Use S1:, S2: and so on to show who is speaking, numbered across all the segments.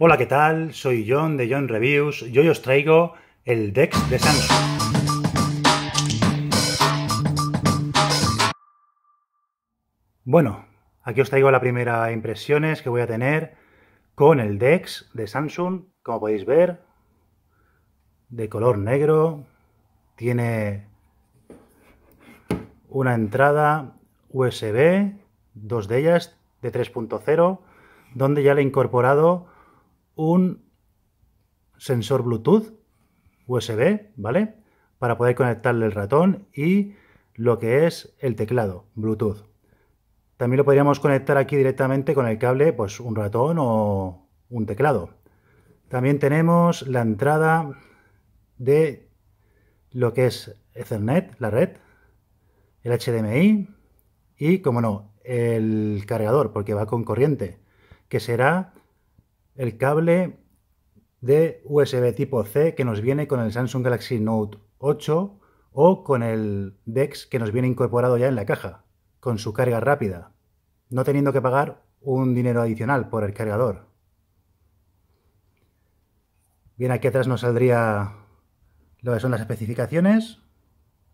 S1: Hola, ¿qué tal? Soy John de John Reviews y hoy os traigo el DeX de Samsung. Bueno, aquí os traigo la primera impresiones que voy a tener con el DeX de Samsung. Como podéis ver, de color negro, tiene una entrada USB, dos de ellas de 3.0, donde ya le he incorporado un sensor Bluetooth USB, ¿vale? Para poder conectarle el ratón y lo que es el teclado Bluetooth. También lo podríamos conectar aquí directamente con el cable, pues un ratón o un teclado. También tenemos la entrada de lo que es Ethernet, la red, el HDMI y, como no, el cargador, porque va con corriente, que será el cable de USB tipo C que nos viene con el Samsung Galaxy Note 8 o con el DeX que nos viene incorporado ya en la caja, con su carga rápida, no teniendo que pagar un dinero adicional por el cargador. Bien, aquí atrás nos saldría lo que son las especificaciones,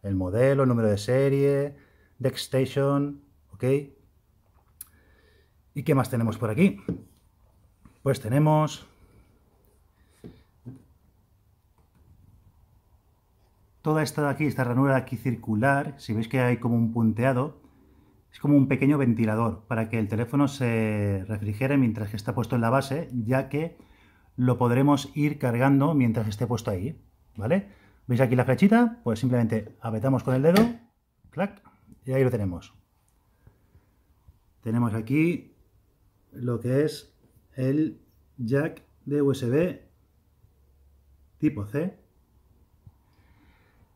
S1: el modelo, el número de serie, DeckStation, ¿ok? ¿Y qué más tenemos por aquí? Pues tenemos toda esta de aquí, esta ranura de aquí circular, si veis que hay como un punteado, es como un pequeño ventilador para que el teléfono se refrigere mientras que está puesto en la base, ya que lo podremos ir cargando mientras esté puesto ahí, ¿vale? ¿Veis aquí la flechita? Pues simplemente apretamos con el dedo, clac, y ahí lo tenemos. Tenemos aquí lo que es el jack de USB tipo C.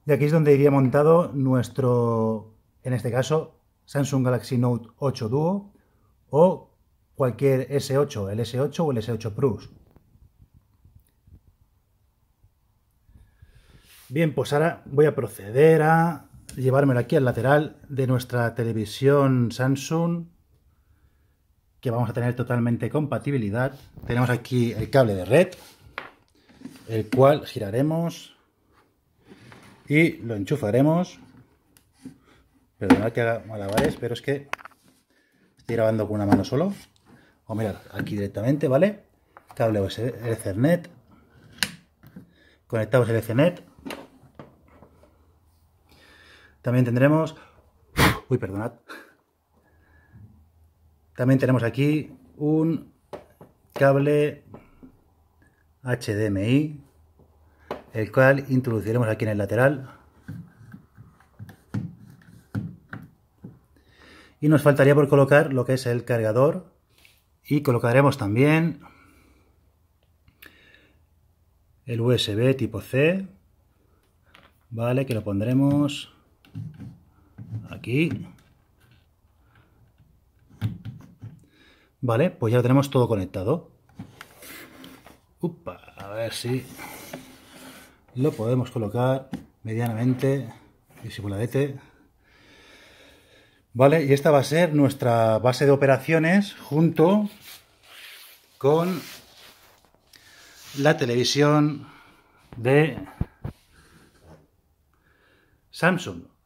S1: Y aquí es donde iría montado nuestro, en este caso, Samsung Galaxy Note 8 Duo o cualquier S8, el S8 o el S8 Plus. Bien, pues ahora voy a proceder a llevármelo aquí al lateral de nuestra televisión Samsung, que vamos a tener totalmente compatibilidad. Tenemos aquí el cable de red, el cual giraremos y lo enchufaremos. Perdonad que haga malabares, pero es que estoy grabando con una mano solo. O mirar, aquí directamente, ¿vale? Cable USB, Ethernet. Conectamos el Ethernet también tendremos... Uy, perdonad. También tenemos aquí un cable HDMI, el cual introduciremos aquí en el lateral. Y nos faltaría por colocar lo que es el cargador y colocaremos también el USB tipo C, vale, que lo pondremos Aquí. Vale, pues ya lo tenemos todo conectado. Upa, a ver si lo podemos colocar medianamente disimuladete. Vale, y esta va a ser nuestra base de operaciones junto con la televisión de Samsung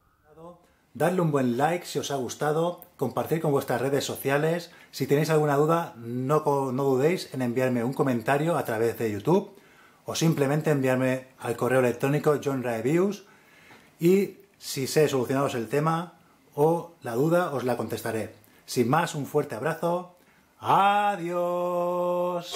S1: Dadle un buen like si os ha gustado, compartir con vuestras redes sociales. Si tenéis alguna duda, no, no dudéis en enviarme un comentario a través de YouTube o simplemente enviarme al correo electrónico John Reviews y si sé solucionaros el tema o la duda os la contestaré. Sin más, un fuerte abrazo. Adiós.